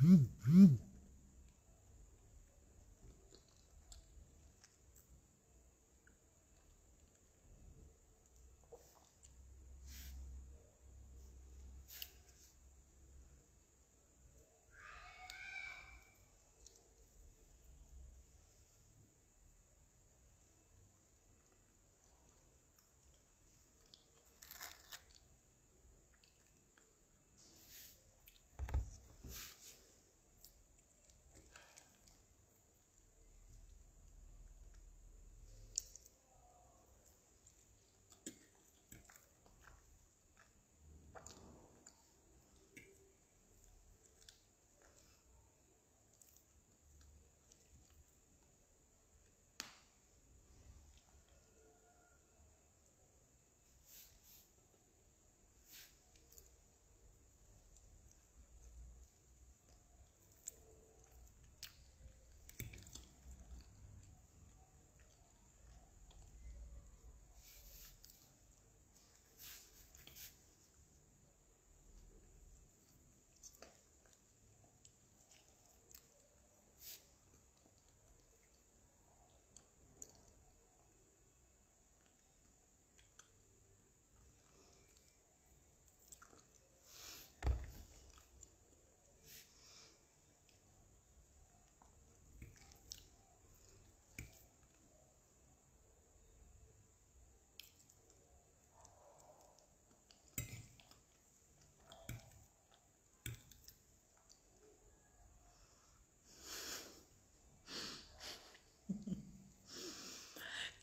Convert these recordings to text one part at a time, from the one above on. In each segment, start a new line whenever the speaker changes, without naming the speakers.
Hmm.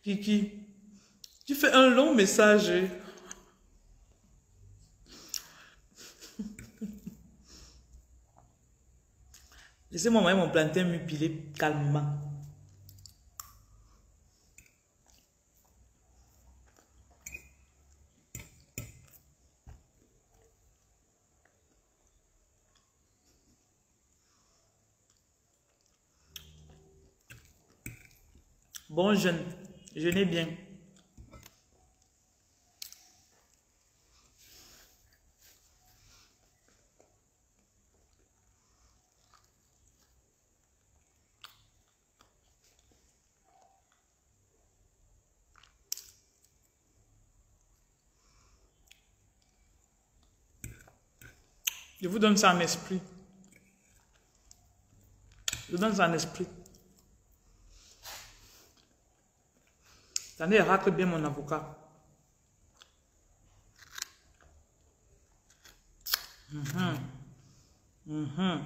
Kiki, tu fais un long message. Laissez-moi moi mon plantain m'épiler calmement. Bon jeûne, jeûnez bien. Je vous donne ça en esprit. Je vous donne ça en esprit. Attendez, racle bien mon avocat. Mhm. Mhm.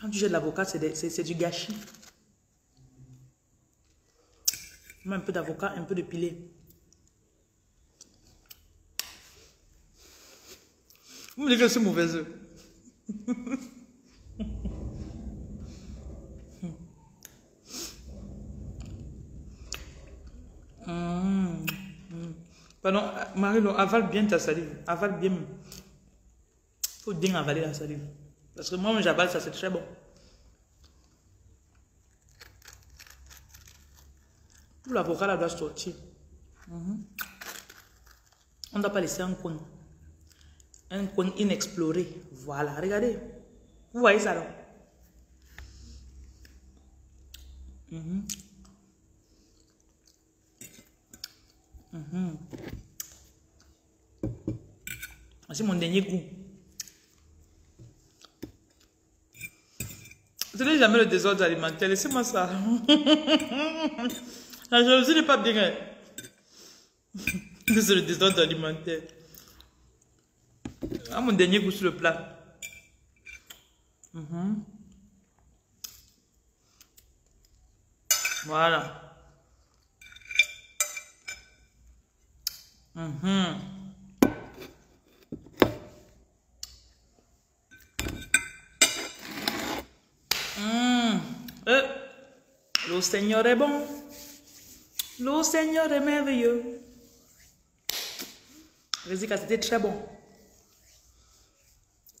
Quand tu jettes l'avocat, c'est du gâchis. Un peu d'avocat, un peu de pilé. Vous dites que c'est mauvais hum. Pardon, Marie, avale bien ta salive. Avale bien. Faut bien avaler la salive. Parce que moi, j'avale ça, c'est très bon. L'avocat là doit sortir. Mhm. On ne doit pas laisser un coin. Un coin inexploré. Voilà, regardez. Vous voyez ça là Mhm. Mhm. C'est mon dernier goût. Ce n'est jamais le désordre alimentaire. Laissez-moi ça. La jalousie n'est pas bien. hein. C'est le désordre alimentaire. Ah, mon dernier goût sur le plat. Mhm. Voilà. Mhm. Mm. Euh, Le Seigneur est bon. Le Seigneur est merveilleux. Résika, c'était très bon.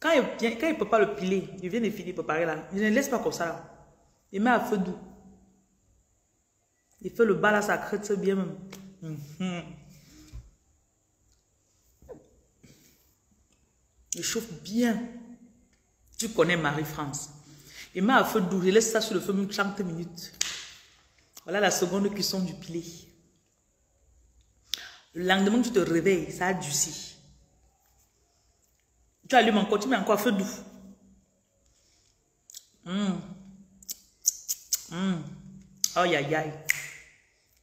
Quand il ne quand il peut pas le piler, il vient de finir préparer là. Il ne laisse pas comme ça. Il met à feu doux. Il fait le bas là, ça crête bien même. Mhm. Il chauffe bien. Tu connais Marie-France. Il met à feu doux. Il laisse ça sur le feu même 30 minutes. Voilà la seconde cuisson du pilé. Le lendemain, tu te réveilles, ça a durci. Tu allumes encore, tu mets encore feu doux. Hum. Hum. Aïe, aïe, aïe.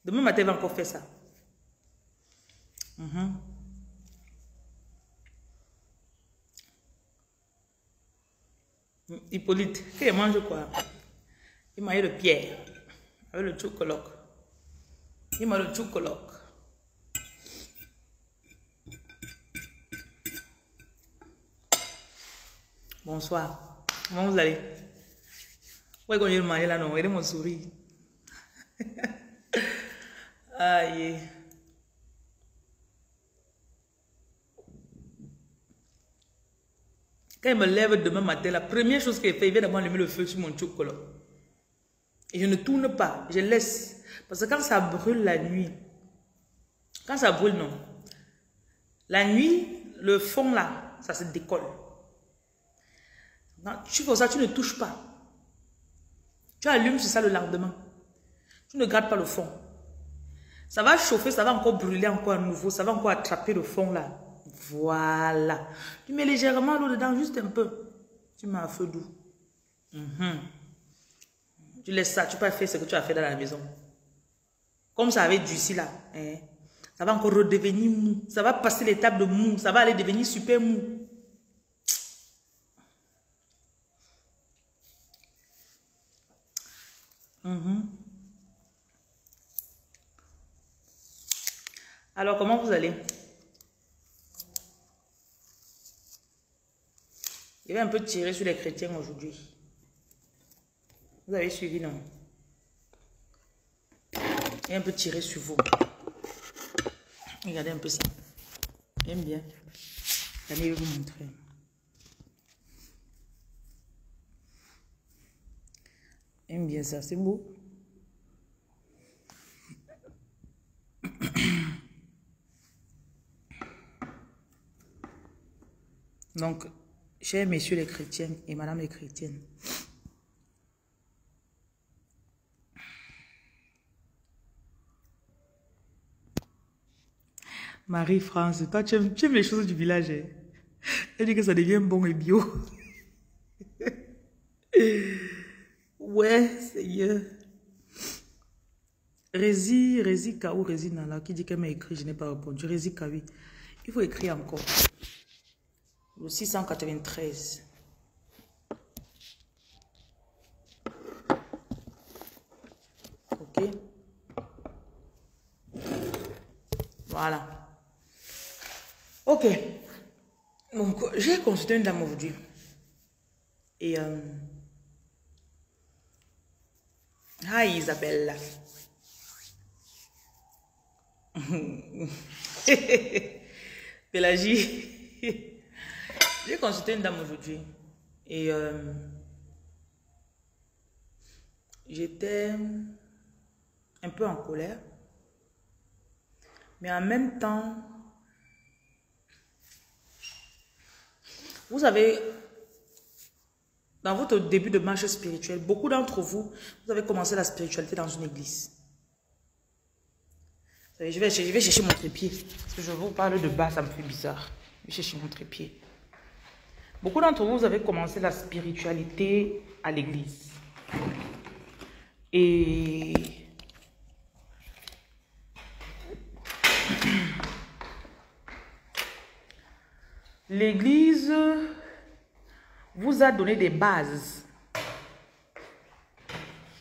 Demain matin, il va encore faire ça. Mhm. Hippolyte, qu'il mange quoi? Il mange le pierre avec le chocolat. Il mange le chocolat. Bonsoir. Comment vous allez Ouais, quand je le mange là, non, regardez mon sourire. Aïe. Quand il me lève demain matin, la première chose qu'il fait, il vient d'abord allumer le feu sur mon chocolat. Et je ne tourne pas, je laisse. Parce que quand ça brûle la nuit, quand ça brûle, non. La nuit, le fond là, ça se décolle. Tu fais ça, tu ne touches pas. Tu allumes sur ça le lendemain. Tu ne gardes pas le fond. Ça va chauffer, ça va encore brûler encore à nouveau, ça va encore attraper le fond là. Voilà. Tu mets légèrement l'eau dedans, juste un peu. Tu mets à feu doux. Mhm. Tu laisses ça, tu peux faire ce que tu as fait dans la maison. Comme ça avait durci là. Hein, ça va encore redevenir mou. Ça va passer l'étape de mou. Ça va aller devenir super mou. Alors, comment vous allez? Je vais un peu tirer sur les chrétiens aujourd'hui. Vous avez suivi, non? Et un peu tirer sur vous. Regardez un peu ça. J'aime bien. Allez vous montrer. J'aime bien ça, c'est beau. Donc, chers messieurs les chrétiens et madame les chrétiennes, Marie-France, toi, tu aimes, les choses du village. Hein? Elle dit que ça devient bon et bio. ouais, Seigneur. Rési, Rési Kaou, Rési Nala, qui dit qu'elle m'a écrit, je n'ai pas répondu. Rési Kawi, il faut écrire encore. Le 693. Ok. Voilà. Ok. Donc, j'ai consulté une dame aujourd'hui. Et... Euh, hi Isabelle. Pélagie. j'ai consulté une dame aujourd'hui. Et... Euh, J'étais un peu en colère. Mais en même temps, Vous savez, dans votre début de marche spirituelle, beaucoup d'entre vous, vous avez commencé la spiritualité dans une église. je vais, je vais chercher mon trépied. Parce que je vous parle de bas, ça me fait bizarre. Je vais chercher mon trépied. Beaucoup d'entre vous, vous avez commencé la spiritualité à l'église. Et L'Église vous a donné des bases.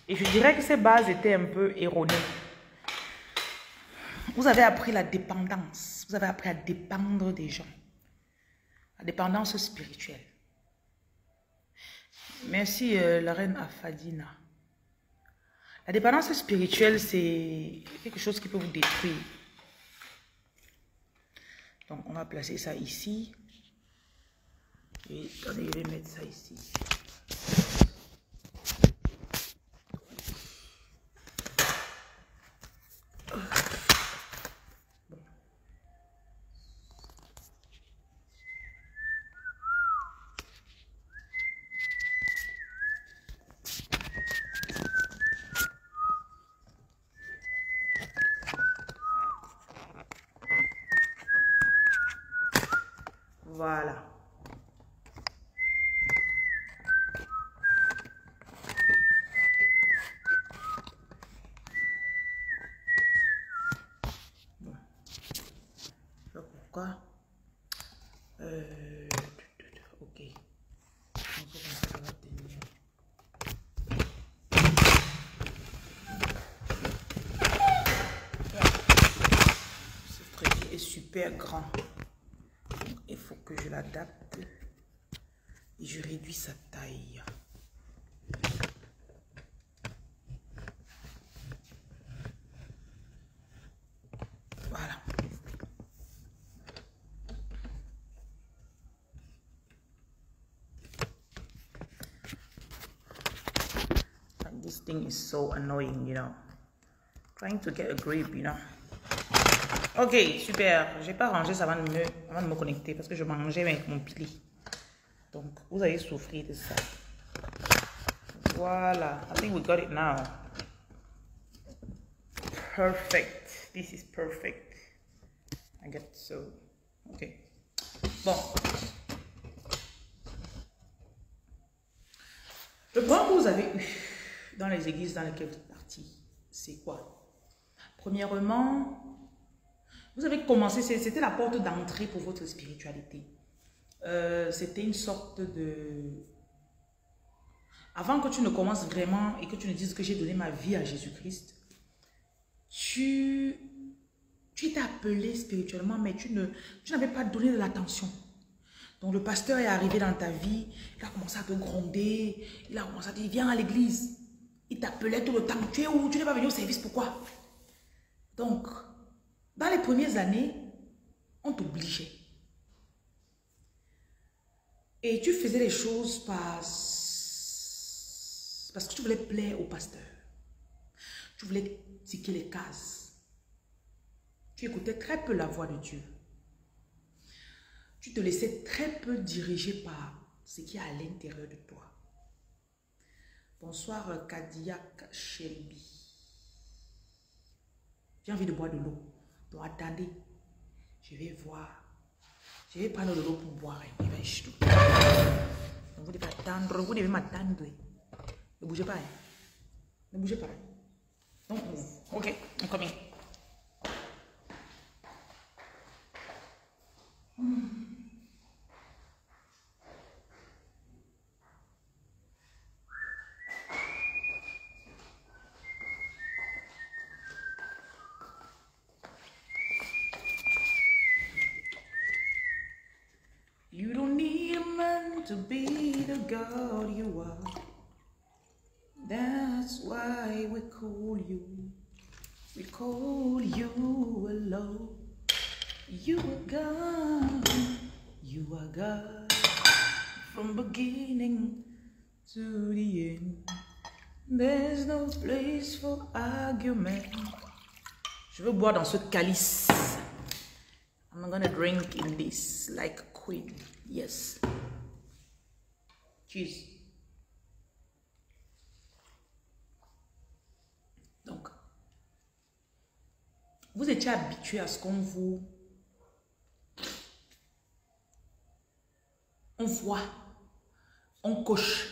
Et je dirais que ces bases étaient un peu erronées. Vous avez appris la dépendance. Vous avez appris à dépendre des gens. La dépendance spirituelle. Merci, euh, la reine Afadina. La dépendance spirituelle, c'est quelque chose qui peut vous détruire. Donc, on va placer ça ici. Et attendez, je vais mettre ça ici. Voilà. Grand. Il faut que je l'adapte et je réduis sa taille. Voilà. this thing is so annoying, you. Trying to get a grip, you know. Ok, super. J'ai pas rangé ça avant de, me, avant de me connecter parce que je mangeais avec mon pili. Donc, vous allez souffrir de ça. Voilà. I think we got it now. Perfect. This is perfect. I get so... Ok. Bon. Le point que vous avez eu dans les églises dans lesquelles c'est quoi? Premièrement, vous avez commencé, c'était la porte d'entrée pour votre spiritualité. Euh, c'était une sorte de... Avant que tu ne commences vraiment et que tu ne dises que j'ai donné ma vie à Jésus-Christ, tu, tu étais appelé spirituellement, mais tu ne tu n'avais pas donné de l'attention. Donc le pasteur est arrivé dans ta vie, il a commencé à te gronder, il a commencé à dire, viens à l'église. Il t'appelait tout le temps, tu es où? Tu n'es pas venu au service, pourquoi? Donc, dans les premières années, on t'obligeait. Et tu faisais les choses parce, parce que tu voulais plaire au pasteur. Tu voulais tiquer les cases. Tu écoutais très peu la voix de Dieu. Tu te laissais très peu diriger par ce qui est à l'intérieur de toi. Bonsoir Kadiak Shelby. J'ai envie de boire de l'eau. Donc attendez, je vais voir. Je vais prendre de l'eau pour boire. Donc vous devez attendre, vous devez m'attendre. Ne bougez pas. Hein. Ne bougez pas. Donc, ok, on commence. To be the God you are. That's why we call you. We call you alone. You are God. You are God. From beginning to the end. There's no place for argument. Je veux boire dans ce calice. I'm gonna drink in this like a queen. Yes. Donc, vous étiez habitué à ce qu'on vous... On voit, on coche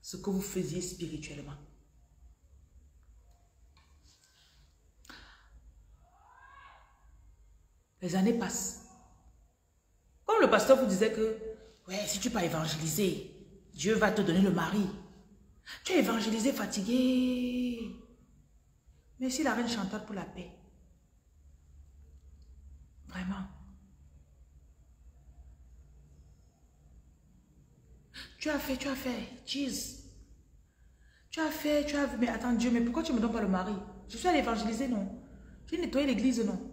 ce que vous faisiez spirituellement. Les années passent. Comme le pasteur vous disait que Ouais, si tu peux évangéliser, Dieu va te donner le mari. Tu es évangélisé, fatigué. Merci la reine Chantal pour la paix. Vraiment. Tu as fait, tu as fait. Jeez. Tu as fait, tu as vu. Mais attends, Dieu, mais pourquoi tu ne me donnes pas le mari? Je suis allé évangéliser, non? J'ai nettoyé l'église, non?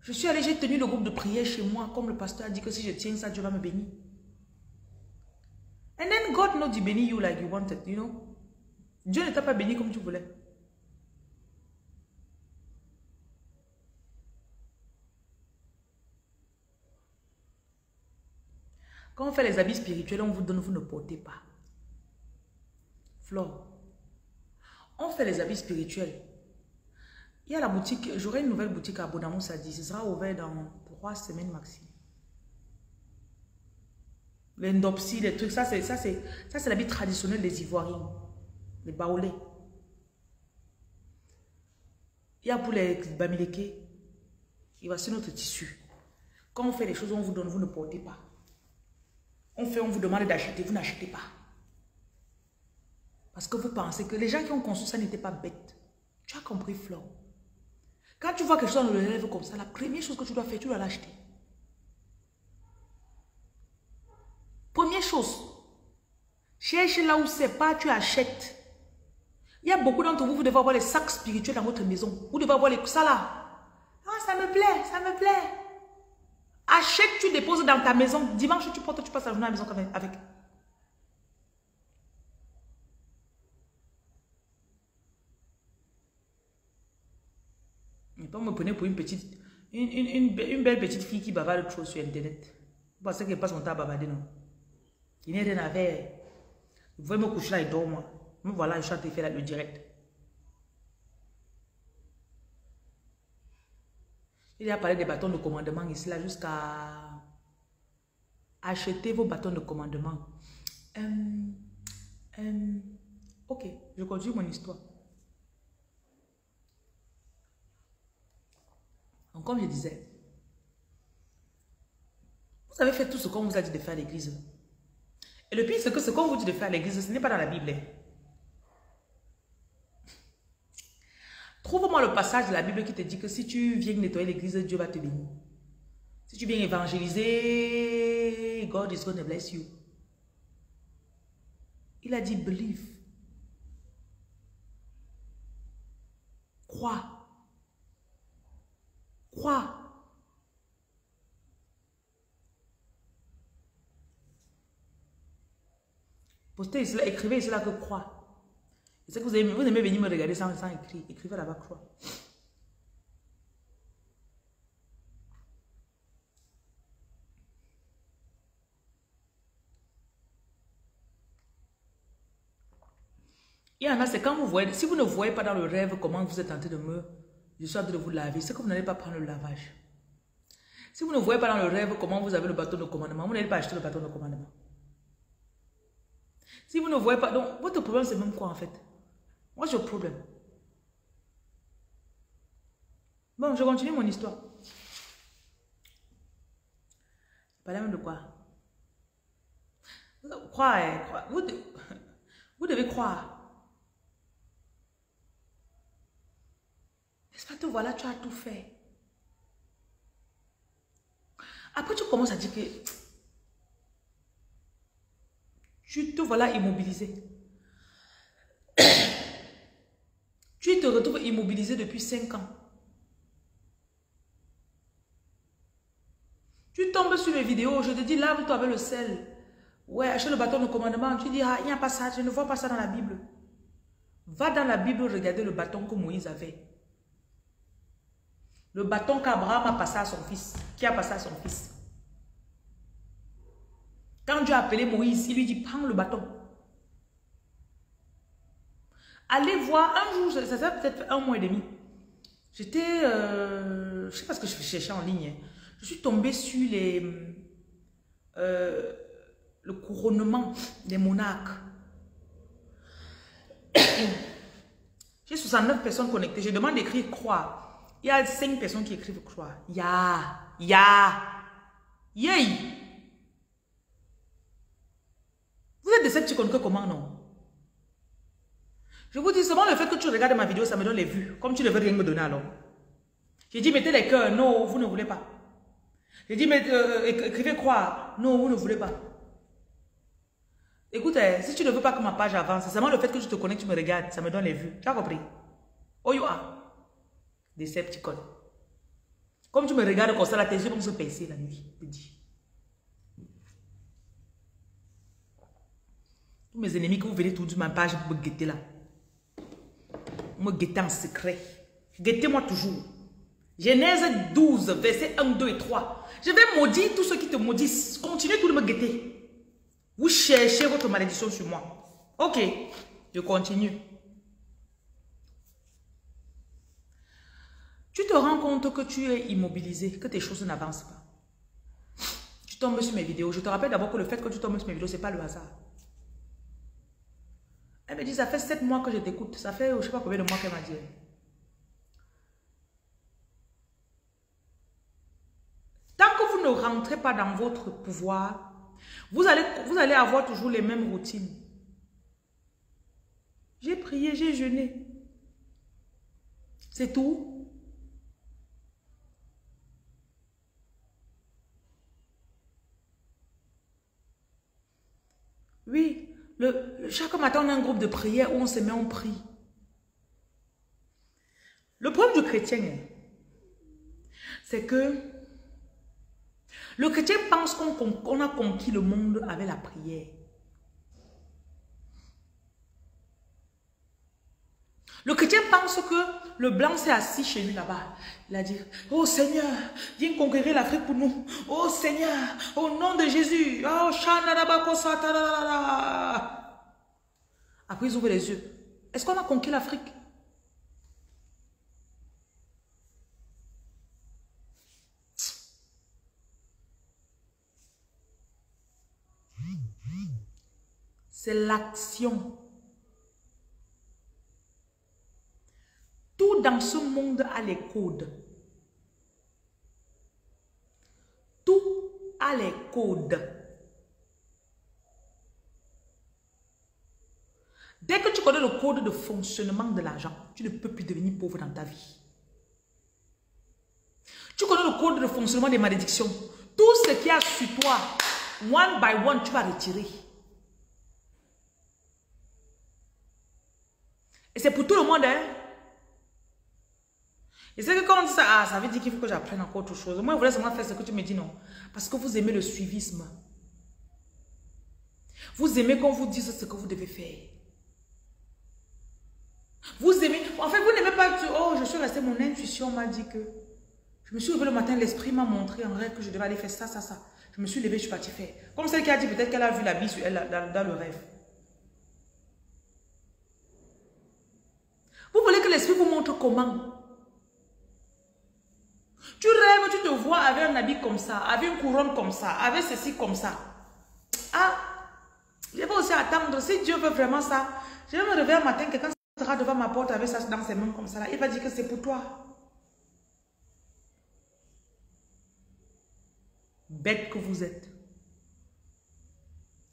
Je suis allé, j'ai tenu le groupe de prière chez moi, comme le pasteur a dit que si je tiens ça, Dieu va me bénir. And then God not bénir you like you wanted, you know? Dieu ne t'a pas béni comme tu voulais. Quand on fait les habits spirituels, on vous donne, vous ne portez pas. Flore. On fait les habits spirituels. Il y a la boutique, j'aurai une nouvelle boutique à Bonamou, ça dit, ce sera ouvert dans trois semaines maximum. L'endopsie, les trucs, ça c'est ça c'est ça c'est l'habit traditionnel des Ivoiriens, les baoulés. Il y a pour les bamileke, il va sur notre tissu. Quand on fait les choses, on vous donne, vous ne portez pas. On fait, on vous demande d'acheter, vous n'achetez pas. Parce que vous pensez que les gens qui ont conçu ça n'étaient pas bêtes. Tu as compris, Flo. Quand tu vois quelque chose dans le lèvre comme ça, la première chose que tu dois faire, tu dois l'acheter. Première chose, cherche là où c'est pas, tu achètes. Il y a beaucoup d'entre vous, vous devez avoir les sacs spirituels dans votre maison. Vous devez avoir les, ça là. Ah, ça me plaît, ça me plaît. Achète, tu déposes dans ta maison. Dimanche, tu portes, tu passes la journée à la maison avec. Et me prenez pour une petite, une, une, une, belle petite fille qui bavarde trop sur Internet. Vous pensez qu'elle passe son temps à bavarder, non? Il n'y a rien à faire. Vous pouvez me coucher là et dormir. Mais voilà, je suis en train de faire le direct. Il a parlé des bâtons de commandement ici, là, jusqu'à acheter vos bâtons de commandement. Euh, euh, ok, je continue mon histoire. Donc, comme je disais, vous avez fait tout ce qu'on vous a dit de faire à l'église. Et le pire, c'est que ce qu'on vous dit de faire à l'église, ce n'est pas dans la Bible. Trouve-moi le passage de la Bible qui te dit que si tu viens nettoyer l'église, Dieu va te bénir. Si tu viens évangéliser, God is going to bless you. Il a dit believe. Crois. Crois. Postez cela, écrivez cela que crois. C'est que vous aimez, venir me regarder sans, écrire. Écrivez là-bas croix. Il y en a, c'est quand vous voyez, si vous ne voyez pas dans le rêve comment vous êtes en train de me, je suis en train de vous laver, c'est que vous n'allez pas prendre le lavage. Si vous ne voyez pas dans le rêve comment vous avez le bâton de commandement, vous n'allez pas acheter le bâton de commandement. Si vous ne voyez pas, donc votre problème c'est même quoi en fait? What's your problème Bon, je continue mon histoire. Pas même de quoi? Vous, de, vous devez croire. N'est-ce pas te voilà, tu as tout fait. Après, tu commences à dire que tu te voilà immobilisé. tu te retrouves immobilisé depuis 5 ans. Tu tombes sur mes vidéos, je te dis, lave-toi avec le sel. Ouais, achète le bâton de commandement. Tu dis, ah, il n'y a pas ça, je ne vois pas ça dans la Bible. Va dans la Bible regarder le bâton que Moïse avait. Le bâton qu'Abraham a passé à son fils. Qui a passé à son fils. Quand Dieu a appelé Moïse, il lui dit, prends le bâton. Allez voir, un jour, ça fait peut-être un mois et demi. J'étais, euh, je sais pas ce que je cherchais en ligne. Hein. Je suis tombée sur les, euh, le couronnement des monarques. J'ai 69 personnes connectées. Je demande d'écrire croix. Il y a 5 personnes qui écrivent croix. Ya, ya, yay. Vous que comment non? Je vous dis seulement le fait que tu regardes ma vidéo, ça me donne les vues. Comme tu ne veux rien me donner alors. J'ai dit mettez les cœurs. Non, vous ne voulez pas. J'ai dit mais, euh, écrivez croix. Non, vous ne voulez pas. Écoute, eh, si tu ne veux pas que ma page avance, c'est seulement le fait que je te connais, tu me regardes, ça me donne les vues. Tu as compris? Oh, you are. Decepticon. Comme tu me regardes comme ça, la tes yeux vont se pincer la nuit. Tous mes ennemis que vous venez tout de ma page pour me guetter là. Vous me guettez en secret. Guettez-moi toujours. Genèse 12, verset 1, 2 et 3. Je vais maudire tous ceux qui te maudissent. Continuez tout de me guetter. Vous cherchez votre malédiction sur moi. Ok, je continue. Tu te rends compte que tu es immobilisé, que tes choses n'avancent pas. Tu tombes sur mes vidéos. Je te rappelle d'abord que le fait que tu tombes sur mes vidéos, ce n'est pas le hasard. Elle me dit, ça fait sept mois que je t'écoute. Ça fait, je ne sais pas combien de mois qu'elle m'a dit. Tant que vous ne rentrez pas dans votre pouvoir, vous allez, vous allez avoir toujours les mêmes routines. J'ai prié, j'ai jeûné. C'est tout. Oui, chaque matin, on a un groupe de prière où on se met en prie. Le problème du chrétien, c'est que le chrétien pense qu'on a conquis le monde avec la prière. Le chrétien pense que le blanc s'est assis chez lui là-bas. Il a dit, oh Seigneur, viens conquérir l'Afrique pour nous. Oh Seigneur, au nom de Jésus. Oh, Après, ils ouvrent les yeux. Est-ce qu'on a conquis l'Afrique? C'est l'action. Tout dans ce monde a les codes. a les codes. Dès que tu connais le code de fonctionnement de l'argent, tu ne peux plus devenir pauvre dans ta vie. Tu connais le code de fonctionnement des malédictions. Tout ce qui a sur toi, one by one, tu vas retirer. Et c'est pour tout le monde, hein. Et c'est que quand on dit ça, ah, ça veut dire qu'il faut que j'apprenne encore autre chose. Moi, je voulais seulement faire ce que tu me dis, non. Parce que vous aimez le suivisme. Vous aimez qu'on vous dise ce que vous devez faire. Vous aimez... En fait, vous n'aimez pas... Oh, je suis resté, mon intuition m'a dit que... Je me suis levé le matin, l'esprit m'a montré en rêve que je devais aller faire ça, ça, ça. Je me suis levé, je suis parti faire. Comme celle qui a dit peut-être qu'elle a vu la dans, dans le rêve. Vous voulez que l'esprit vous montre comment? Tu rêves, tu te vois avec un habit comme ça, avec une couronne comme ça, avec ceci comme ça. Ah, je vais aussi attendre. Si Dieu veut vraiment ça, je vais me réveiller un matin, quelqu'un sera devant ma porte avec ça dans ses mains comme ça. Là. Il va dire que c'est pour toi. Bête que vous êtes.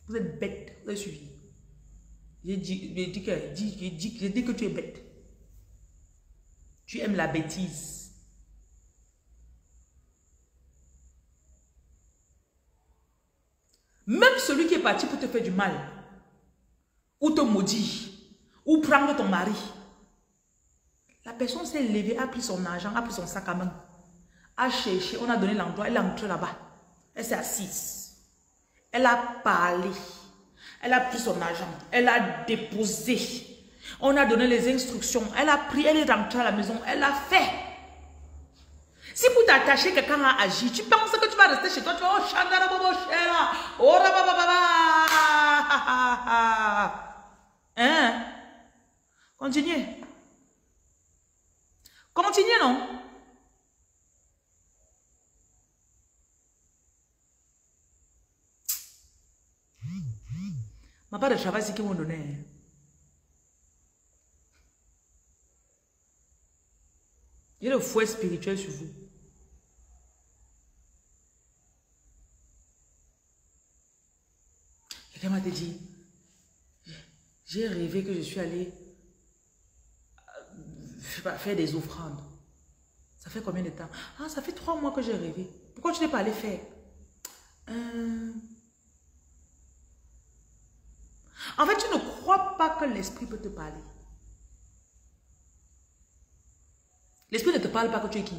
Vous êtes bête. Vous avez suivi. J'ai dit, dit, dit, dit que tu es bête. Tu aimes la bêtise. Même celui qui est parti pour te faire du mal, ou te maudire, ou prendre ton mari, la personne s'est levée, a pris son argent, a pris son sac à main, a cherché, on a donné l'endroit, elle est entrée là-bas. Elle s'est assise. Elle a parlé. Elle a pris son argent. Elle a déposé. On a donné les instructions. Elle a pris, elle est rentrée à la maison. Elle a fait. Si pour t'attacher, quelqu'un a agi, tu penses que tu vas rester chez toi, tu vas, oh, Chandara Bobo oh. Hein? Continuez. Continuez, non? Ma part de travail, c'est qu'ils m'ont donné. Il y a le fouet spirituel sur vous. M'a dit, j'ai rêvé que je suis allé euh, faire des offrandes. Ça fait combien de temps? Ah, ça fait trois mois que j'ai rêvé. Pourquoi tu n'es pas allé faire? Euh, En fait, tu ne crois pas que l'esprit peut te parler. L'esprit ne te parle pas que tu es qui?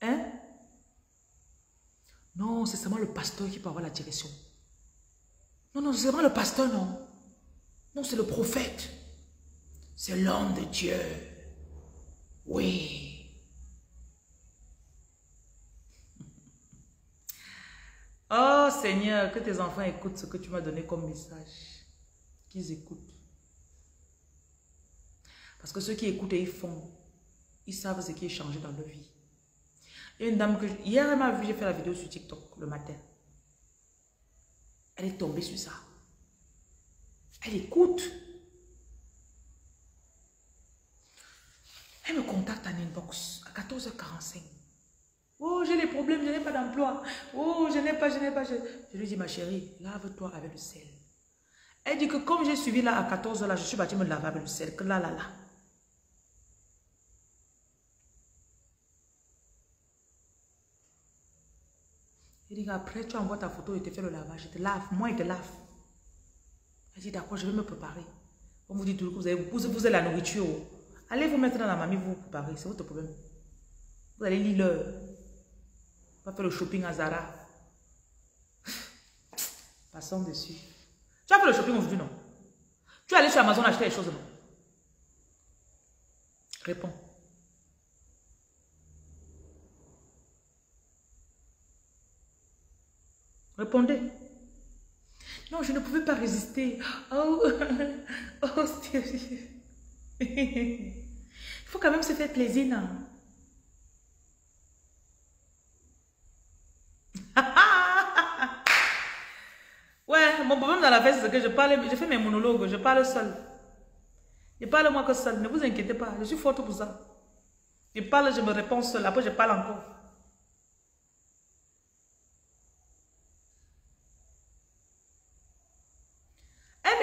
Hein? Non, c'est seulement le pasteur qui peut avoir la direction. Non, non, c'est seulement le pasteur, non. Non, c'est le prophète. C'est l'homme de Dieu. Oui. Oh Seigneur, que tes enfants écoutent ce que tu m'as donné comme message. Qu'ils écoutent. Parce que ceux qui écoutent et ils font, ils savent ce qui est changé dans leur vie. Il y a une dame que... Hier, elle m'a vu, j'ai fait la vidéo sur TikTok le matin. Elle est tombée sur ça. Elle écoute. Elle me contacte en inbox à 14h45. Oh, j'ai des problèmes, je n'ai pas d'emploi. Oh, je n'ai pas, je n'ai pas. Je... je lui dis, ma chérie, lave-toi avec le sel. Elle dit que comme j'ai suivi là à 14h, là, je suis partie me laver avec le sel. Que là, là, là. Il dit après, tu envoies ta photo et te fais le lavage. Je te lave. Moi, il te lave. Elle dit d'accord, je vais me préparer. On vous dit que vous avez, vous, avez la nourriture. Allez vous mettre dans la mamie, vous vous préparez. C'est votre problème. Vous allez lire l'heure. Pas faire le shopping à Zara. Passons dessus. Tu as fait le shopping aujourd'hui, non? Tu es allé sur Amazon acheter les choses, non? Réponds. Répondez. Non, je ne pouvais pas résister. Oh, oh, Il faut quand même se faire plaisir, non? ouais, mon problème dans la fête, c'est que je parle, je fais mes monologues, je parle seul. Je parle moi que seul, ne vous inquiétez pas, je suis forte pour ça. Je parle, je me réponds seul. Après, je parle encore.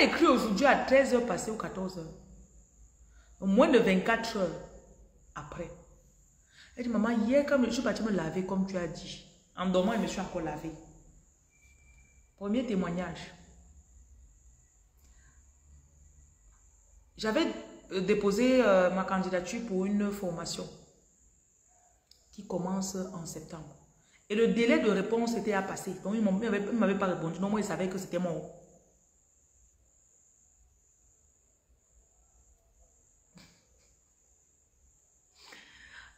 Elle m'écrit aujourd'hui à 13h passées ou 14h. Moins de 24 heures après. Elle dit, maman, hier, quand je suis partie me laver, comme tu as dit, en dormant, je me suis encore lavé. Premier témoignage. J'avais euh, déposé euh, ma candidature pour une formation qui commence en septembre. Et le délai de réponse était à passer. Donc, il ne m'avait pas répondu. Non, moi, il savait que c'était mon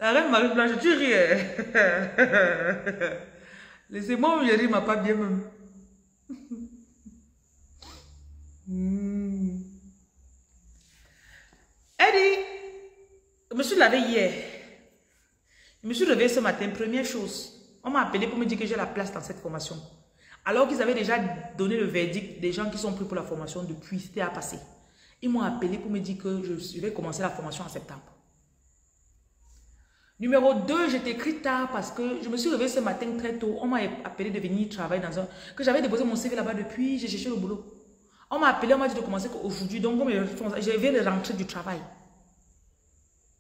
La reine Marie-Blanche, tu ris. Laissez-moi, je ris, ma pas bien même. Hmm. Elle dit, je me suis lavé hier. Je me suis levé ce matin, première chose. On m'a appelé pour me dire que j'ai la place dans cette formation. Alors qu'ils avaient déjà donné le verdict des gens qui sont pris pour la formation depuis, c'était à passer. Ils m'ont appelé pour me dire que je vais commencer la formation en septembre. Numéro 2, j'étais écrit tard parce que je me suis levée ce matin très tôt. On m'a appelé de venir travailler dans un... Que j'avais déposé mon CV là-bas depuis, j'ai cherché le boulot. On m'a appelé, on m'a dit de commencer aujourd'hui. Donc, je viens de rentrer du travail.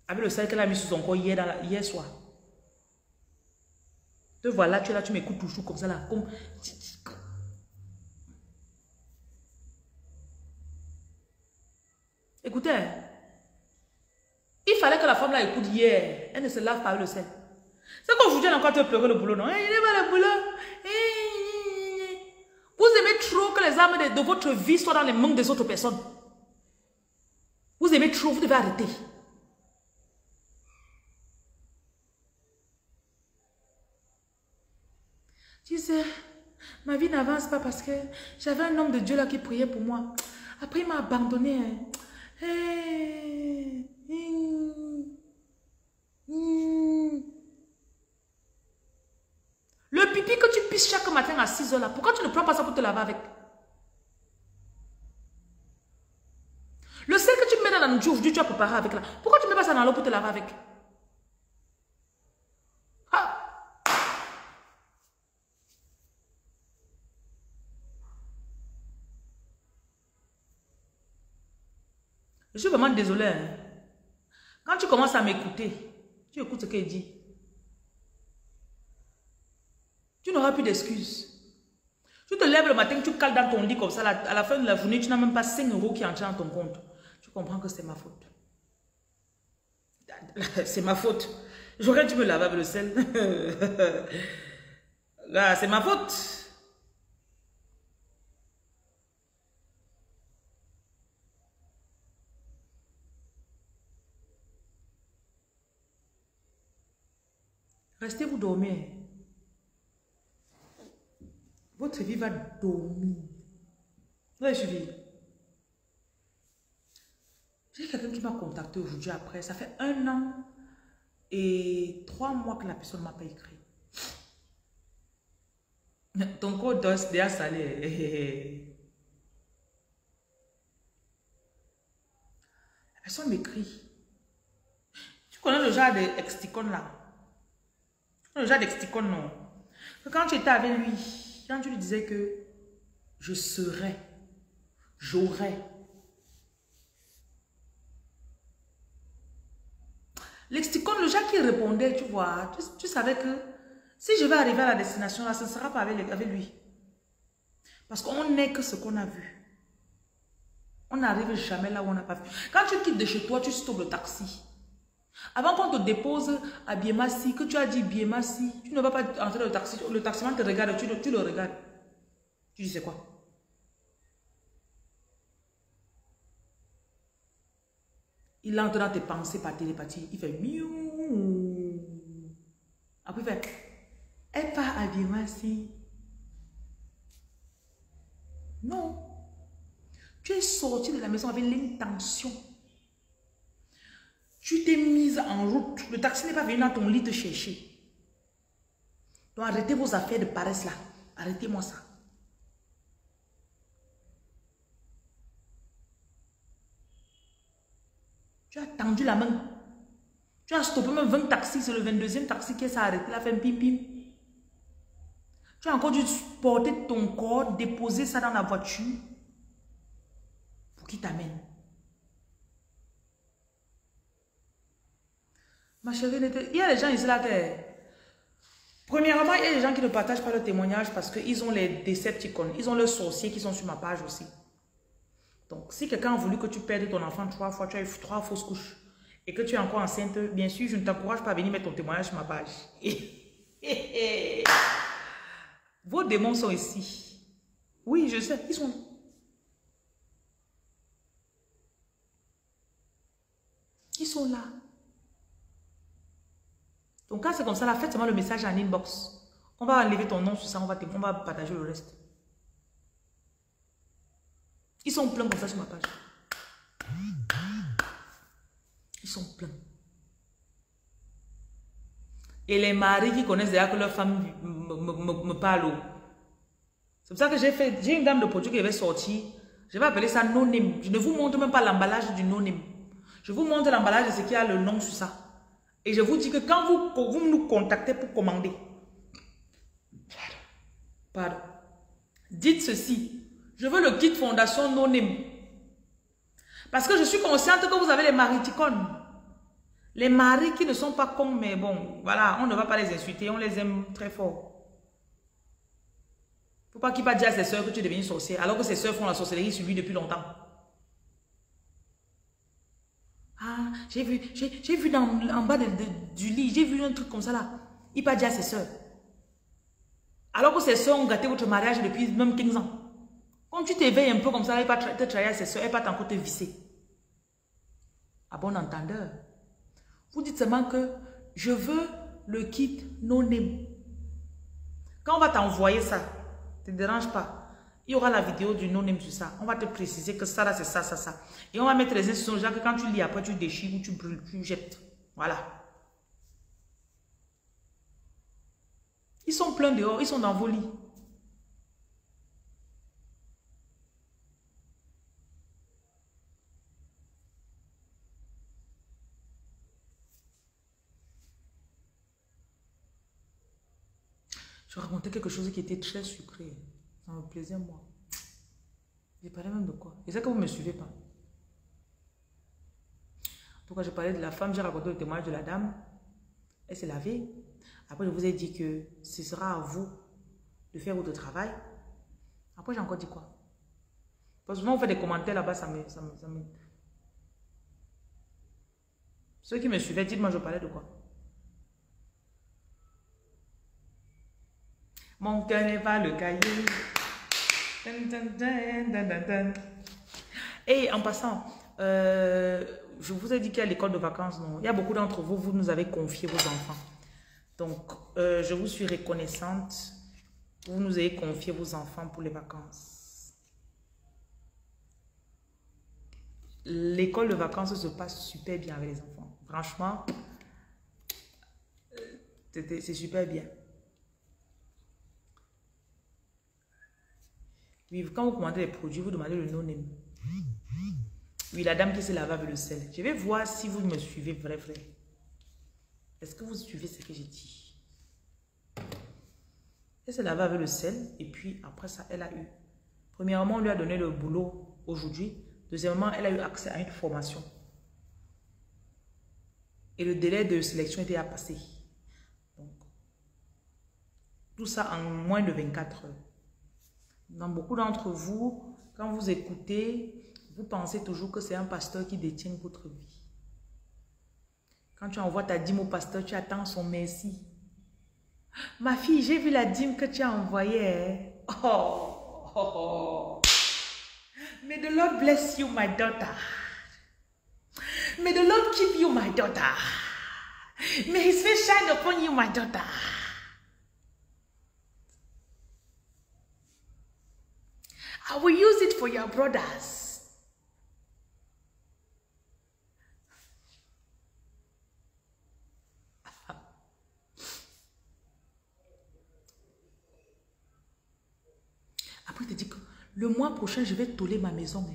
Avec le salaire qu'elle a mis sur son corps hier, hier soir. Te voilà, tu es là, tu m'écoutes toujours comme ça là. Comme... Écoutez, il fallait que la femme là écoute hier. Elle ne se lave pas le sel. C'est qu'aujourd'hui, elle a encore te pleurer le boulot, non? Il n'est pas le boulot. Vous aimez trop que les âmes de, votre vie soient dans les mains des autres personnes. Vous aimez trop, vous devez arrêter. Tu sais, ma vie n'avance pas parce que j'avais un homme de Dieu là qui priait pour moi. Après, il m'a abandonné. Hey. Le pipi que tu pisses chaque matin à 6 heures là, pourquoi tu ne prends pas ça pour te laver avec? Le sel que tu mets dans la nourriture tu as préparé avec là. Pourquoi tu ne mets pas ça dans l'eau pour te laver avec ah. Je suis vraiment désolé. Hein. Quand tu commences à m'écouter, tu écoutes ce qu'elle dit. Tu n'auras plus d'excuses. Tu te lèves le matin, tu cales dans ton lit comme ça, à la fin de la journée, tu n'as même pas 5 euros qui entrent dans ton compte. Tu comprends que c'est ma faute. C'est ma faute. J'aurais dû me laver avec le sel. C'est ma faute. Restez vous dormir. Votre vie va dormir. Vous avez suivi? J'ai quelqu'un qui m'a contacté aujourd'hui après. Ça fait un an et trois mois que la personne ne m'a pas écrit. Ton code d'os déjà salé. La personne m'écrit. Tu connais le genre de là? Le genre d'exticon, non. Quand tu étais avec lui, quand tu lui disais que je serais, j'aurais. L'exticon, le genre qui répondait, tu vois, tu, savais que si je vais arriver à la destination, là, ce ne sera pas avec, avec lui. Parce qu'on n'est que ce qu'on a vu. On n'arrive jamais là où on n'a pas vu. Quand tu quittes de chez toi, tu stoppes le taxi. Avant qu'on te dépose à Biemassi, que tu as dit Biemassi, tu ne vas pas entrer dans le taxi, le taximan te regarde, tu, le regardes. Tu dis c'est quoi? Il entre dans tes pensées par télépathie. Il fait miou. Après il fait, elle part à Biemassi. Non. Tu es sorti de la maison avec l'intention tu t'es mise en route. Le taxi n'est pas venu dans ton lit te chercher. Donc arrêtez vos affaires de paresse là. Arrêtez-moi ça. Tu as tendu la main. Tu as stoppé même 20 taxis, c'est le 22e taxi qui s'est arrêté, il a fait un pim pim. Tu as encore dû porter ton corps, déposer ça dans la voiture pour qu'il t'amène. Ma chérie, il y a des gens ici là Premièrement, il y a des gens qui ne partagent pas le témoignage parce qu'ils ont les Decepticons. Ils ont leurs sorciers qui sont sur ma page aussi. Donc, si quelqu'un a voulu que tu perdes ton enfant trois fois, tu as eu trois fausses couches et que tu es encore enceinte, bien sûr, je ne t'encourage pas à venir mettre ton témoignage sur ma page. Vos démons sont ici. Oui, je sais, ils sont là. Ils sont là. Donc quand c'est comme ça, la faites seulement le message en inbox. On va enlever ton nom sur ça, on va, partager le reste. Ils sont pleins comme ça sur ma page. Ils sont pleins. Et les maris qui connaissent déjà que leur femme me, parle. C'est pour ça que j'ai fait, j'ai une dame de produit qui avait sorti. Je vais appeler ça non Je ne vous montre même pas l'emballage du non Je vous montre l'emballage de ce qui a le nom sur ça. Et je vous dis que quand vous, vous nous contactez pour commander, pardon, dites ceci. Je veux le kit fondation non Parce que je suis consciente que vous avez les mariticones. Les maris qui ne sont pas cons, mais bon, voilà, on ne va pas les insulter, on les aime très fort. Faut pas qu'il va dire à ses soeurs que tu es devenu sorcière, alors que ses soeurs font la sorcellerie sur lui depuis longtemps. Ah, j'ai vu, j'ai vu dans, en bas du lit, j'ai vu un truc comme ça là. Il pas dit à ses soeurs. Alors que ses soeurs ont gâté votre mariage depuis même 15 ans. Quand tu t'éveilles un peu comme ça, il pas te trahir à ses soeurs, elle pas encore te visser. À bon entendeur. Vous dites seulement que je veux le kit non name. Quand on va t'envoyer ça, ne te dérange pas. Il y aura la vidéo du non-name sur ça. On va te préciser que ça là, c'est ça, ça, ça. Et on va mettre les instructions genre que quand tu lis, après tu déchires ou tu brûles, tu jettes. Voilà. Ils sont pleins dehors, ils sont dans vos lits. Je racontais quelque chose qui était très sucré. Plaisait, moi. J'ai parlé même de quoi? Et c'est que vous ne me suivez pas. Pourquoi je parlais de la femme, j'ai raconté le témoignage de la dame. Elle s'est lavée. Après, je vous ai dit que ce sera à vous de faire votre travail. Après, j'ai encore dit quoi? Parce que souvent, on fait des commentaires là-bas, ça me, ça, me, ça me... Ceux qui me suivaient, dites-moi, je parlais de quoi? Mon cœur n'est le cahier. Et en passant, euh, je vous ai dit a l'école de vacances. Il y a beaucoup d'entre vous, vous nous avez confié vos enfants. Donc, euh, je vous suis reconnaissante. Vous nous avez confié vos enfants pour les vacances. L'école de vacances se passe super bien avec les enfants. Franchement, euh, c'est super bien. Quand vous commandez les produits, vous demandez le non-name. Oui, la dame qui se lave avec le sel. Je vais voir si vous me suivez vrai, vrai. Est-ce que vous suivez ce que j'ai dit? Elle se lave avec le sel et puis après ça, elle a eu. Premièrement, on lui a donné le boulot aujourd'hui. Deuxièmement, elle a eu accès à une formation. Et le délai de sélection était à passer. Donc, tout ça en moins de 24 heures. Dans beaucoup d'entre vous, quand vous écoutez, vous pensez toujours que c'est un pasteur qui détient votre vie. Quand tu envoies ta dîme au pasteur, tu attends son merci. Ma fille, j'ai vu la dîme que tu as envoyée. Hein. Oh, oh, oh. May the Lord bless you, my daughter. May the Lord keep you, my daughter. May his face shine upon you, my daughter. I will use it for your brothers. Après, te dit que le mois prochain, je vais toller ma maison.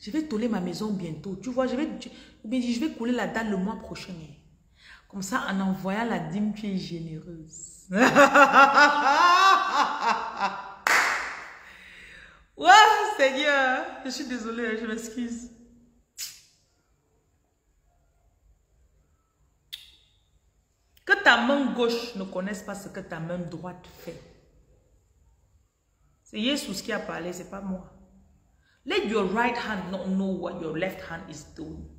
Je vais toller ma maison bientôt. Tu vois, je vais, je vais couler la dalle le mois prochain. Comme ça, en envoyant la dîme, tu es généreuse. ouais, Seigneur, je suis désolée, je m'excuse. Que ta main gauche ne connaisse pas ce que ta main droite fait. C'est Jésus qui a parlé, c'est pas moi. Let your right hand not know what your left hand is doing.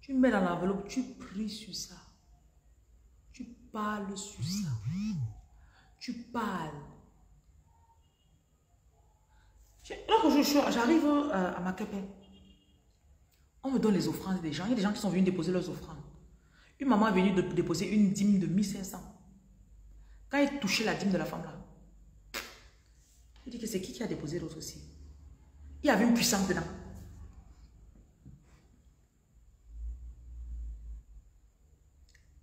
Tu mets dans l'enveloppe, tu pries sur ça. Sur ça. Tu parles. Je j'arrive euh, à ma capelle, on me donne les offrandes des gens. Il y a des gens qui sont venus déposer leurs offrandes. Une maman est venue déposer une dîme de 1500. Quand il touchait la dîme de la femme là, il dit que c'est qui qui a déposé l'autre aussi. Il y avait une puissance dedans.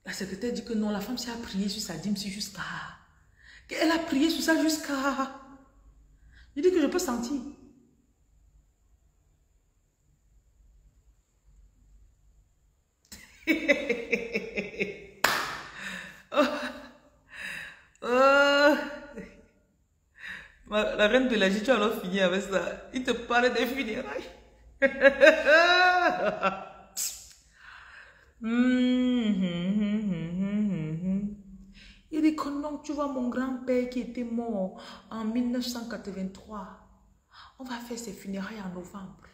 La secrétaire dit que non, la femme s'est a prié sur sa dîme jusqu'à... Elle a prié sur ça jusqu'à... Il dit que je peux sentir. oh. Oh. La reine de la tu as alors fini avec ça. Il te parle des funérailles. Il dit que non, tu vois mon grand-père qui était mort en 1983. On va faire ses funérailles en novembre.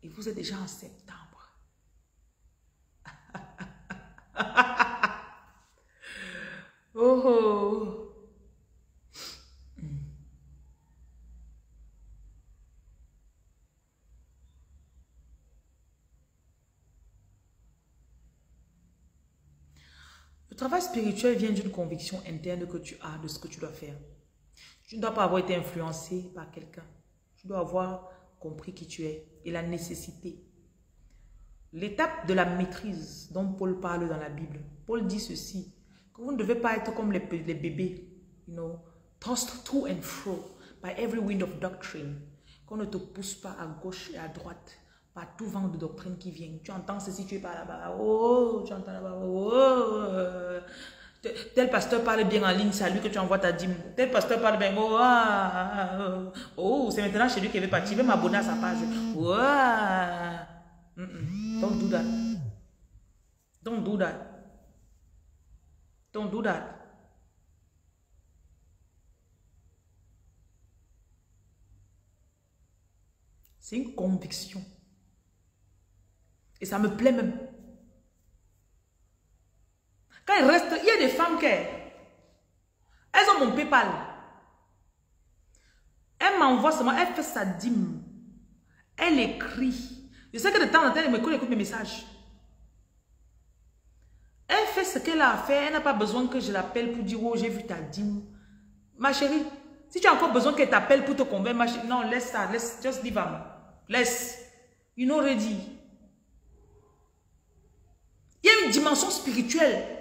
Et vous êtes déjà en septembre. oh, Le travail spirituel vient d'une conviction interne que tu as de ce que tu dois faire. Tu ne dois pas avoir été influencé par quelqu'un. Tu dois avoir compris qui tu es et la nécessité L'étape de la maîtrise dont Paul parle dans la Bible. Paul dit ceci, que vous ne devez pas être comme les, bébés, you know, tossed to and fro by every wind of doctrine. Qu'on ne te pousse pas à gauche et à droite par tout vent de doctrine qui vient. Tu entends ceci, tu es pas là-bas. Oh, tu entends là-bas. Oh, euh, tel pasteur parle bien en ligne, c'est à lui que tu envoies ta dîme. Tel pasteur parle bien. Oh, ah, ah, ah. oh c'est maintenant chez lui qu'il veut partir. Il veut m'abonner à sa page. Oh, Mm -mm. That. Don't do that. C'est une conviction. Et ça me plaît même. Quand il reste, il y a des femmes qui, elles ont mon PayPal. Elle m'envoie seulement, elle fait sa dîme. Elle écrit. Je sais que de temps en temps, elle écoute mes messages. Elle fait ce qu'elle a à faire. Elle n'a pas besoin que je l'appelle pour dire, oh, j'ai vu ta dîme. Ma chérie, si tu as encore besoin qu'elle t'appelle pour te convaincre, non, laisse ça, laisse, just leave her. Laisse. You know ready. Il y a une dimension spirituelle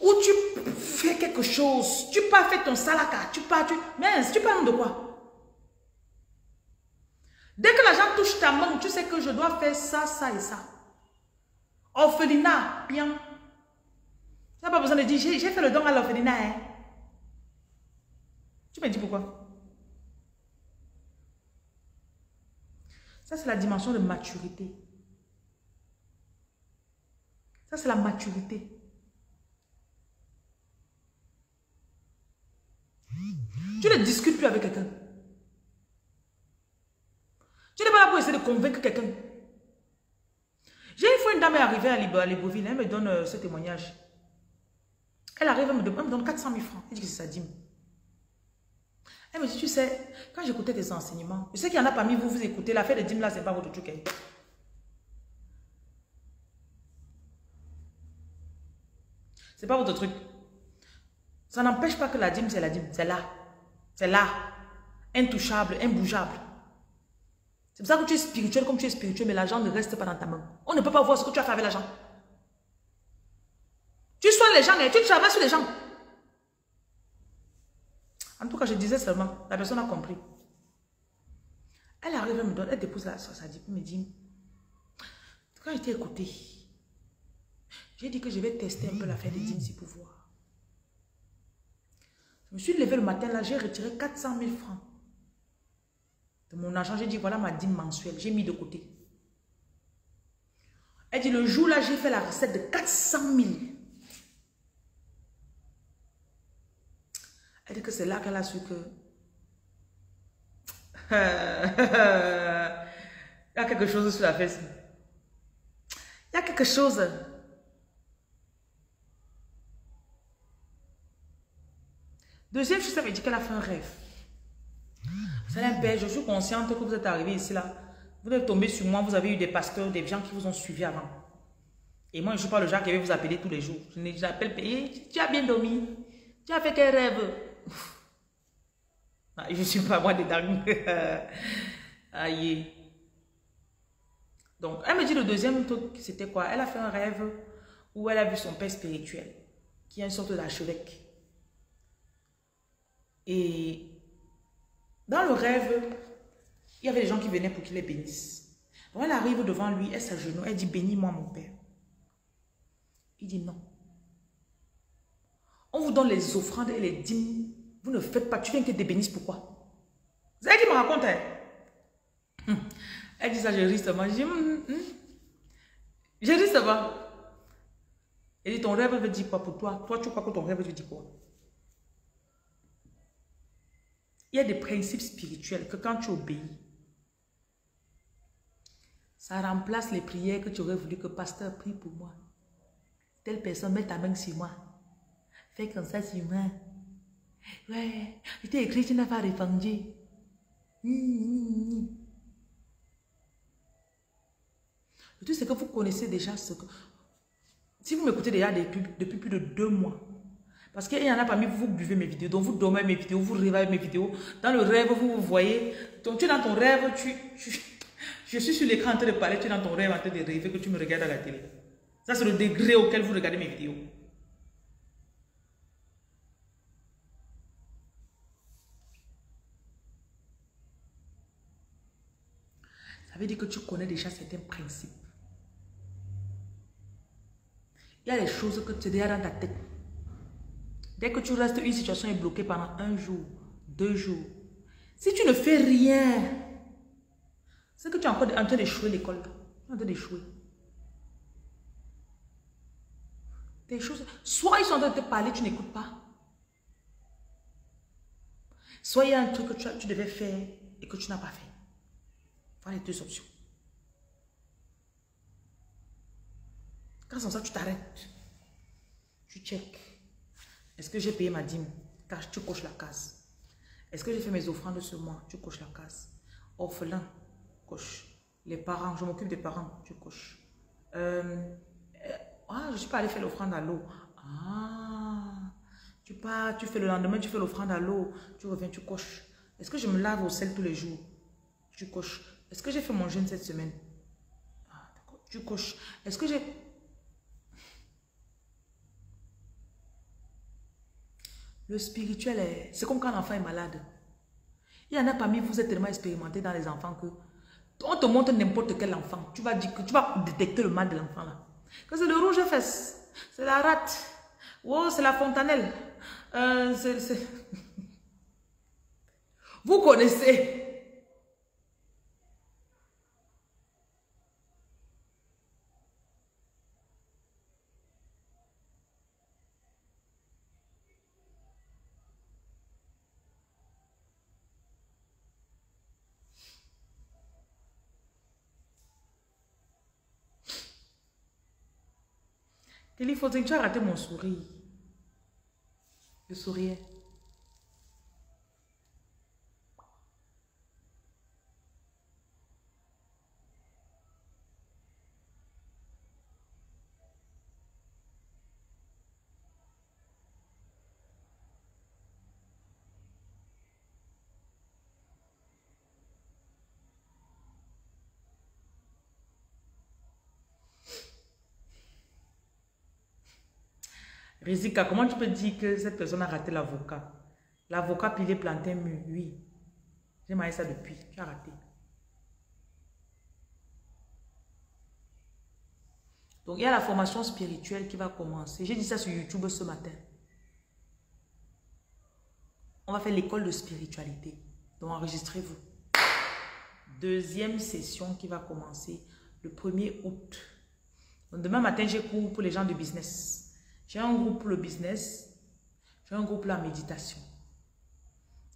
où tu fais quelque chose, tu pas fait ton salaka, tu pars, tu... Mais tu parles de quoi? Dès que l'argent touche ta main, tu sais que je dois faire ça, ça et ça. Orphelinat, bien. Tu n'as pas besoin de dire, j'ai fait le don à l'orphelinat. Hein. Tu me dis pourquoi? Ça, c'est la dimension de maturité. Ça, c'est la maturité. Tu ne discutes plus avec quelqu'un. Tu n'es pas là pour essayer de convaincre quelqu'un. J'ai une fois une dame est arrivée à Libreville, elle me donne euh, ce témoignage. Elle arrive, elle me, donne 400 000 francs. Elle dit que c'est sa dîme. Elle me dit, tu sais, quand j'écoutais tes enseignements, je sais qu'il y en a parmi vous, vous écoutez, l'affaire de dîme là, c'est pas votre truc. C'est pas votre truc. Ça n'empêche pas que la dîme, c'est la dîme. C'est là. C'est là. Intouchable, imbougeable. C'est pour ça que tu es spirituel comme tu es spirituel, mais l'argent ne reste pas dans ta main. On ne peut pas voir ce que tu as fait avec l'argent. Tu soignes les gens, et tu travailles sur les gens. quand je disais seulement, la personne a compris. Elle arrive, elle me donne, elle dépose la sauce, elle dit, me dit, quand j'étais écouté, j'ai dit que je vais tester un peu l'affaire des si pouvoir. Je me suis levé le matin, là, j'ai retiré 400 000 francs de mon argent. J'ai dit, voilà ma dîme mensuelle, j'ai mis de côté. Elle dit, le jour là, j'ai fait la recette de 400 000. Elle dit que c'est là qu'elle a su que... Il y a quelque chose sur la fesse. Il y a quelque chose. Deuxième chose, ça veut dire qu'elle a fait un rêve. Un père, je suis consciente que vous êtes arrivé ici là. Vous êtes tombé sur moi, vous avez eu des pasteurs, des gens qui vous ont suivi avant. Et moi, je ne suis pas le genre qui va vous appeler tous les jours. Je n'appelle pas. Tu as bien dormi. Tu as fait quel rêve? Ah, Je ne suis pas moi dedans. Aïe. Donc, elle me dit le deuxième truc, c'était quoi? Elle a fait un rêve où elle a vu son père spirituel, qui est une sorte d'archevêque. Et dans le rêve, il y avait des gens qui venaient pour qu'il les bénisse. Elle arrive devant lui, elle s'agenouille, elle dit, bénis-moi mon père. Il dit non. On vous donne les offrandes et les dîmes. Vous ne faites pas. Tu viens que des bénisses. Pourquoi? C'est elle qui me raconte. Hein. Hum. Elle dit ça, je risque seulement. Je dis, hum, hum, ris seulement. Elle dit, ton rêve veut dire quoi pour toi? Toi, tu crois que ton rêve veut dire quoi? Il y a des principes spirituels que quand tu obéis, ça remplace les prières que tu aurais voulu que pasteur prie pour moi. Telle personne, met ta main sur moi. Fais comme ça sur moi. Ouais, je t'ai écrit, tu n'as pas répondu. Le tout, c'est que vous connaissez déjà ce que... Si vous m'écoutez déjà depuis, depuis, plus de deux mois, parce qu'il y en a parmi vous, vous buvez mes vidéos, donc vous dormez mes vidéos, vous rêvez mes vidéos. Dans le rêve, vous vous voyez. Donc tu es dans ton rêve, je suis sur l'écran en train de parler, tu es dans ton rêve en train de rêver que tu me regardes à la télé. Ça, c'est le degré auquel vous regardez mes vidéos. Ça veut dire que tu connais déjà certains principes. Il y a des choses que tu déjà dans ta tête. Dès que tu restes, une situation est bloquée pendant un jour, deux jours. Si tu ne fais rien, c'est que tu es encore en train d'échouer l'école. Tu es en train d'échouer. Des choses. Soit ils sont en train de te parler, tu n'écoutes pas. Soit il y a un truc que tu, devais faire et que tu n'as pas fait. Voilà les deux options. Quand c'est ça, tu t'arrêtes. Tu check. Est-ce que j'ai payé ma dîme? Tu coches la case. Est-ce que j'ai fait mes offrandes ce mois? Tu coches la case. Orphelin, coche. Les parents, je m'occupe des parents, tu coches. Euh, ah, je ne suis pas allé faire l'offrande à l'eau. Ah, tu pars, tu fais le lendemain, tu fais l'offrande à l'eau. Tu reviens, tu coches. Est-ce que je me lave au sel tous les jours? Tu coches. Est-ce que j'ai fait mon jeûne cette semaine? Ah. Tu coches. Est-ce que j'ai... Le spirituel, c'est comme quand l'enfant est malade. Il y en a parmi vous, vous êtes tellement expérimenté dans les enfants que on te montre n'importe quel enfant. Tu vas dire que tu vas détecter le mal de l'enfant là. Que c'est le rouge fesse, c'est la rate, oh, c'est la fontanelle. Euh, Vous connaissez. Il faut que tu as raté mon sourire? Je souriais. Rizika, comment tu peux dire que cette personne a raté l'avocat? L'avocat pilé plantain mûr, oui. J'ai marié ça depuis. Tu as raté. Donc, il y a la formation spirituelle qui va commencer. J'ai dit ça sur YouTube ce matin. On va faire l'école de spiritualité. Donc, enregistrez-vous. Deuxième session qui va commencer le 1er août. Donc, demain matin, j'ai cours pour les gens de business. J'ai un groupe pour le business. J'ai un groupe pour la méditation.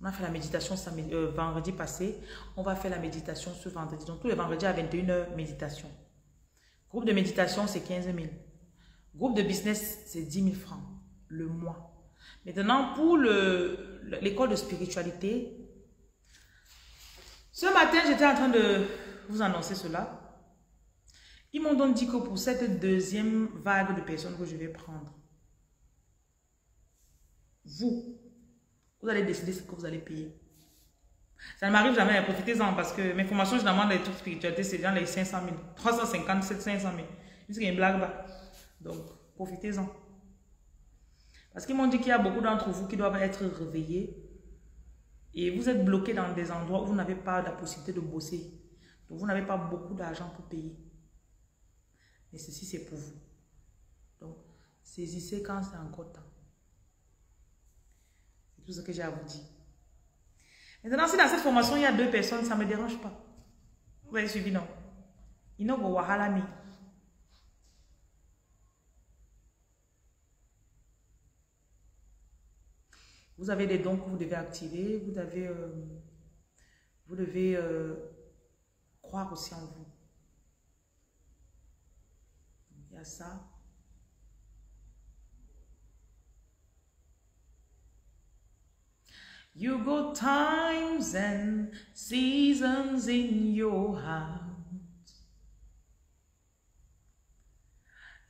On a fait la méditation euh, vendredi passé. On va faire la méditation ce vendredi. Donc, tous les vendredis à 21h, méditation. Groupe de méditation, c'est 15 000. Groupe de business, c'est 10 000 francs le mois. Maintenant, pour l'école de spiritualité, ce matin, j'étais en train de vous annoncer cela. Ils m'ont donc dit que pour cette deuxième vague de personnes que je vais prendre, vous, vous allez décider ce que vous allez payer. Ça ne m'arrive jamais, profitez-en parce que mes formations, généralement, les trucs spiritualité, c'est dans les 500 000, 350, 500 000. Puisqu'il y a une blague bas. Donc, profitez-en. Parce qu'ils m'ont dit qu'il y a beaucoup d'entre vous qui doivent être réveillés et vous êtes bloqués dans des endroits où vous n'avez pas la possibilité de bosser. Donc, vous n'avez pas beaucoup d'argent pour payer. Mais ceci, c'est pour vous. Donc, saisissez quand c'est encore temps. Tout ce que j'ai à vous dire. Maintenant, si dans cette formation, il y a deux personnes, ça ne me dérange pas. Vous avez suivi, non? Inogo Wahalami. Vous avez des dons que vous devez activer. Vous devez, euh, vous devez euh, croire aussi en vous. Il y a ça. You got times and seasons in your heart.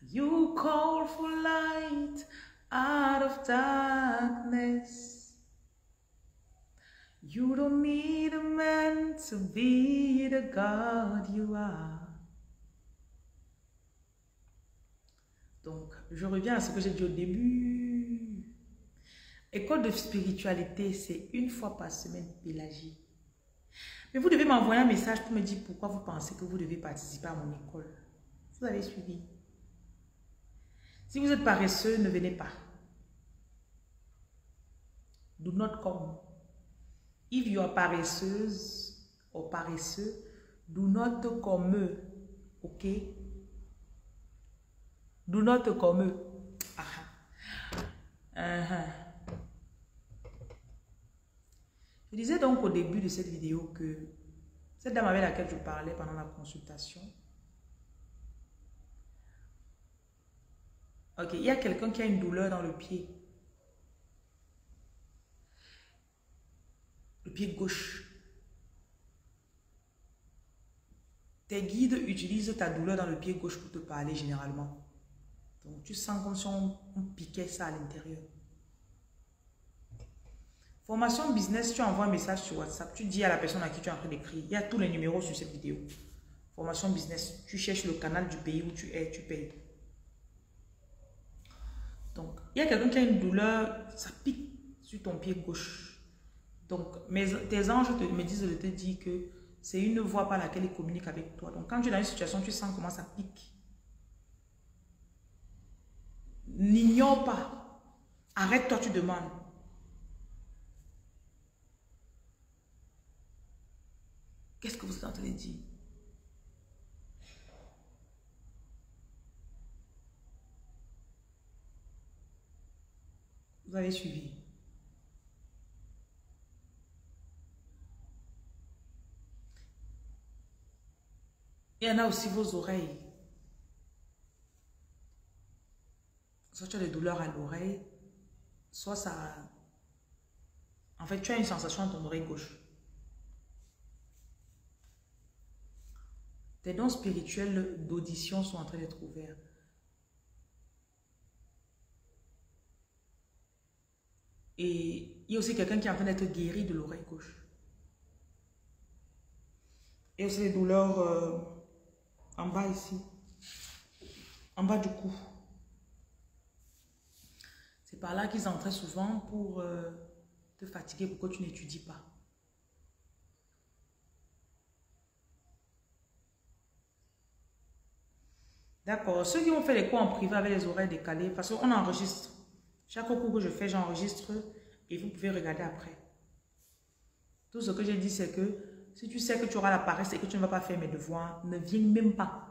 You call for light out of darkness. You don't need a man to be the God you are. Donc, je reviens à ce que j'ai dit au début. École de spiritualité, c'est une fois par semaine pélagie. Mais vous devez m'envoyer un message pour me dire pourquoi vous pensez que vous devez participer à mon école. Vous avez suivi. Si vous êtes paresseux, ne venez pas. Do not come. If you are paresseuse ou paresseux, do not come. Ok? Do not come. Ah. Uh -huh. Je disais donc au début de cette vidéo que cette dame avec laquelle je parlais pendant la consultation, ok, il y a quelqu'un qui a une douleur dans le pied. Le pied gauche. Tes guides utilisent ta douleur dans le pied gauche pour te parler généralement. Donc tu sens comme si on piquait ça à l'intérieur. Formation business, tu envoies un message sur WhatsApp, tu dis à la personne à qui tu es en train d'écrire, il y a tous les numéros sur cette vidéo. Formation business, tu cherches le canal du pays où tu es, tu payes. Donc, il y a quelqu'un qui a une douleur, ça pique sur ton pied gauche. Donc, tes anges me disent de te dire que c'est une voie par laquelle ils communiquent avec toi. Donc, quand tu es dans une situation, tu sens comment ça pique. N'ignore pas. Arrête-toi, tu demandes. Qu'est-ce que vous êtes en train de dire? Vous avez suivi. Il y en a aussi vos oreilles. Soit tu as des douleurs à l'oreille, soit ça... En fait, tu as une sensation dans ton oreille gauche. Tes dons spirituels d'audition sont en train d'être ouverts. Et il y a aussi quelqu'un qui est en train d'être guéri de l'oreille gauche. Il y a aussi des douleurs euh, en bas ici, en bas du cou. C'est par là qu'ils entraient souvent pour euh, te fatiguer pourquoi tu n'étudies pas. D'accord. Ceux qui ont fait les cours en privé avec les oreilles décalées, parce qu'on enregistre. Chaque cours que je fais, j'enregistre et vous pouvez regarder après. Tout ce que j'ai dit, c'est que si tu sais que tu auras la paresse et que tu ne vas pas faire mes devoirs, ne viens même pas.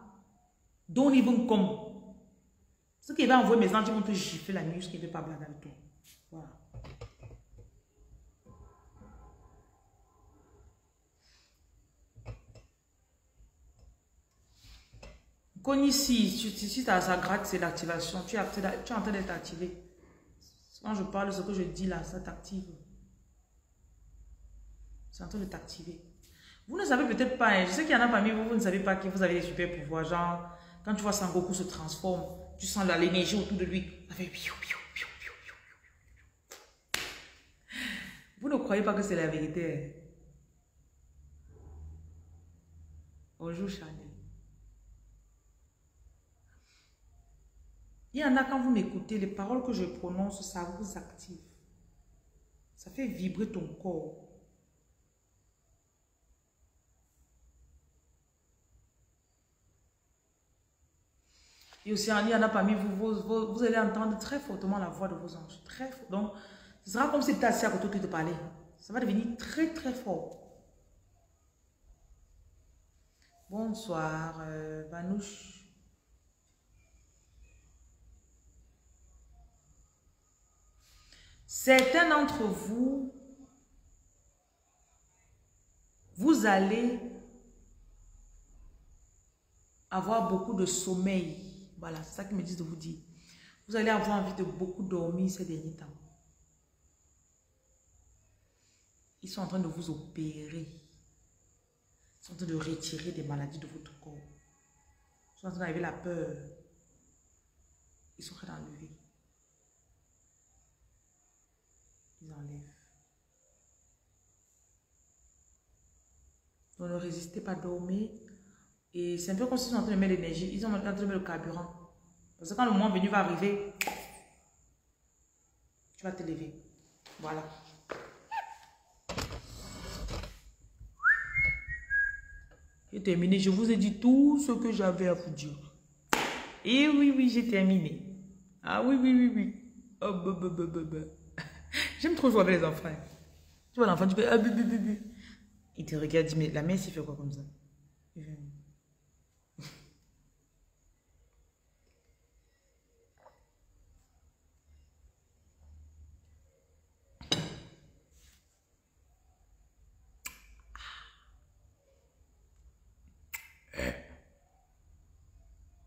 Don't even come. Ce qui va envoyer mes anges, vont te gifler la nuit, ce qui ne veut pas blaguer avec toi. Voilà. Comme ici, si ça, ça gratte, c'est l'activation. Tu, es en train d'être activé. Quand je parle, ce que je dis là, ça t'active. C'est en train de t'activer. Vous ne savez peut-être pas, hein. je sais qu'il y en a parmi vous, vous ne savez pas que vous avez des super pouvoirs. Genre, quand tu vois Sangoku se transforme, tu sens l'énergie autour de lui. Vous ne croyez pas que c'est la vérité. Hein. Bonjour Chanel. Il y en a quand vous m'écoutez, les paroles que je prononce, ça vous active. Ça fait vibrer ton corps. Et aussi, il y en a parmi vous, vous, allez entendre très fortement la voix de vos anges. Très fort. Donc, ce sera comme si tu étais assis à côté de parler. Ça va devenir très, très fort. Bonsoir, euh, Vanouche. Certains d'entre vous, vous allez avoir beaucoup de sommeil. Voilà, c'est ça qu'ils me disent de vous dire. Vous allez avoir envie de beaucoup dormir ces derniers temps. Ils sont en train de vous opérer. Ils sont en train de retirer des maladies de votre corps. Ils sont en train d'arriver la peur. Ils sont en train d'enlever. Enlève. Donc ne résistez pas, dormir. Et c'est un peu comme s'ils sont en train de mettre l'énergie, ils sont en train de mettre le carburant. Parce que quand le moment venu va arriver, tu vas te lever. Voilà. J'ai terminé. Je vous ai dit tout ce que j'avais à vous dire. Et oui, oui, j'ai terminé. Ah oui, oui, oui, oui. Oh, bah, bah, bah. J'aime trop jouer avec les enfants. Tu vois l'enfant, tu fais ah, bu, bu, bu, bu. Il te regarde, dit, mais la mère, s'il fait quoi comme ça?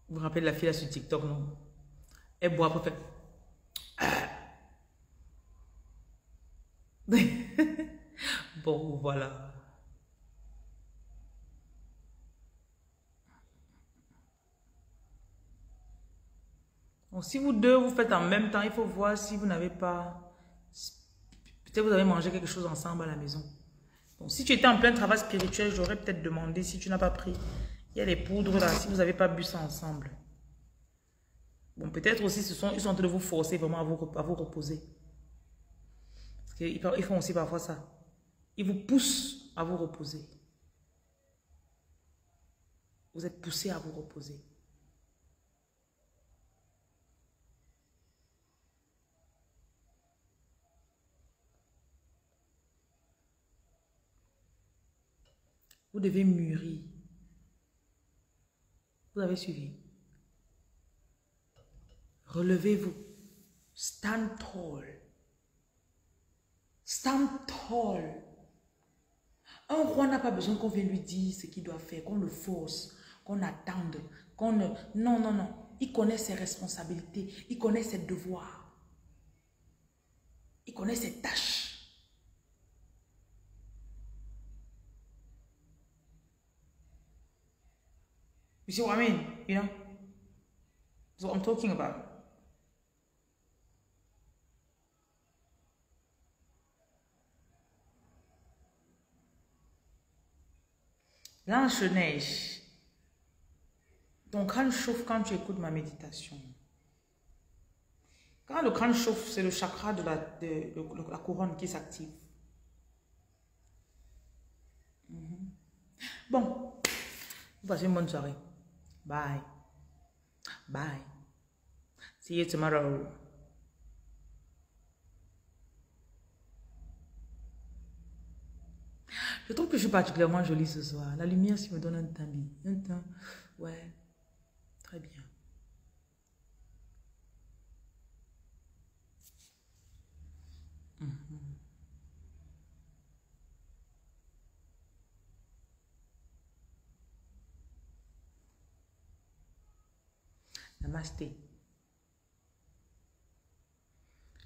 Vous vous rappelez la fille là sur TikTok, non? Elle boit pour faire... bon, voilà. Donc, si vous deux, vous faites en même temps, il faut voir si vous n'avez pas... Peut-être vous avez mangé quelque chose ensemble à la maison. Donc, si tu étais en plein travail spirituel, j'aurais peut-être demandé si tu n'as pas pris. Il y a les poudres là, si vous n'avez pas bu ça ensemble. Bon, peut-être aussi, ce sont, ils sont en train de vous forcer vraiment à vous reposer. Ils font aussi parfois ça. Ils vous poussent à vous reposer. Vous êtes poussé à vous reposer. Vous devez mûrir. Vous avez suivi. Relevez-vous. Stand tall. Tall. Un roi n'a pas besoin qu'on vienne lui dire ce qu'il doit faire, qu'on le force, qu'on attende, qu'on ne... Non, non, non. Il connaît ses responsabilités, il connaît ses devoirs. Il connaît ses tâches. You see what I mean? You know? That's what I'm talking about. Blanche-Neige. Ton crâne chauffe quand tu écoutes ma méditation. Quand le crâne chauffe, c'est le chakra de la, de, la couronne qui s'active. Mhm. Bon, vous passez une bonne soirée. Bye. Bye. See you tomorrow. Je trouve que je suis particulièrement jolie ce soir. La lumière, si me donne un teint, un ouais, très bien. Namasté.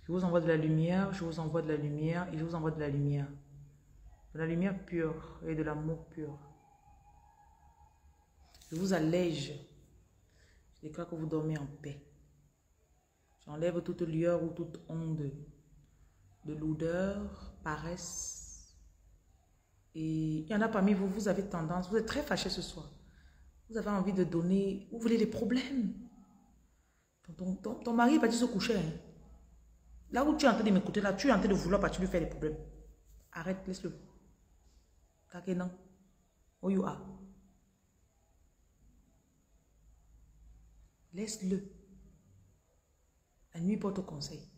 Je vous envoie de la lumière, je vous envoie de la lumière et je vous envoie de la lumière. De la lumière pure et de l'amour pur. Je vous allège. Je déclare que vous dormez en paix. J'enlève toute lueur ou toute onde de l'odeur, paresse. Et il y en a parmi vous, vous avez tendance, vous êtes très fâché ce soir. Vous avez envie de donner, vous voulez des problèmes. Ton, mari est parti se coucher. Hein. Là où tu es en train de m'écouter, là, tu es en train de vouloir partir lui faire des problèmes. Arrête, laisse-le. Non. Oh you are. Laisse-le. La nuit porte conseil.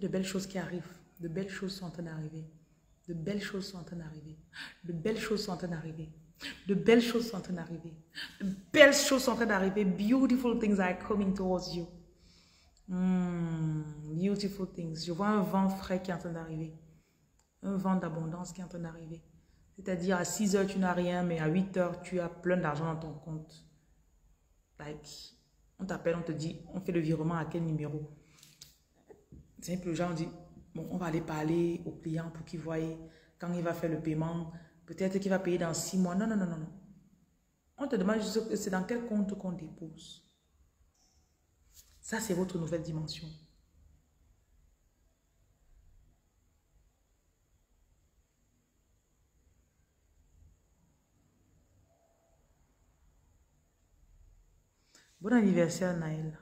De belles choses qui arrivent. De belles choses sont en train d'arriver. De belles choses sont en train d'arriver. De belles choses sont en train d'arriver. De belles choses sont en train d'arriver. De belles choses sont en train d'arriver. Beautiful things are coming towards you. Hmm, beautiful things. Je vois un vent frais qui est en train d'arriver. Un vent d'abondance qui est en train d'arriver. C'est-à-dire à 6 heures, tu n'as rien, mais à 8 heures, tu as plein d'argent dans ton compte. Like, on t'appelle, on te dit, on fait le virement à quel numéro? Simple, les gens dit, bon, on va aller parler au client pour qu'il voie quand il va faire le paiement, Peut-être qu'il va payer dans six mois. Non, non, non, non, non. On te demande juste c'est dans quel compte qu'on dépose. Ça, c'est votre nouvelle dimension. Bon anniversaire, Naël.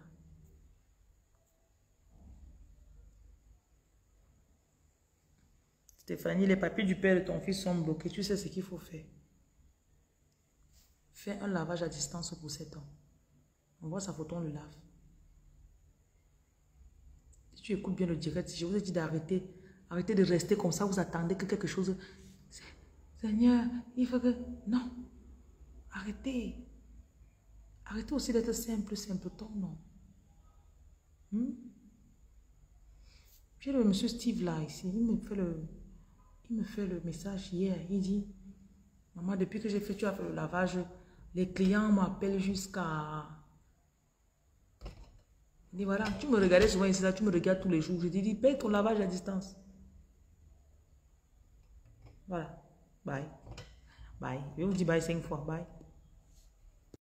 Stéphanie, les papiers du père de ton fils sont bloqués. Tu sais ce qu'il faut faire. Fais un lavage à distance pour cet homme. On voit sa photo, on le lave. Si tu écoutes bien le direct, je vous ai dit d'arrêter. Arrêtez de rester comme ça, vous attendez que quelque chose... Seigneur, il faut que... Non. Arrêtez. Arrêtez aussi d'être simple, simple ton. Hmm? J'ai le monsieur Steve là, ici. Il me fait le... Il me fait le message hier. Il dit, maman, depuis que j'ai fait, tu as fait le lavage, les clients m'appellent jusqu'à... Il voilà, tu me regardais souvent ici, là, tu me regardes tous les jours. Je dis, paye ton lavage à distance. Voilà. Bye. Bye. Je vous dis bye cinq fois. Bye.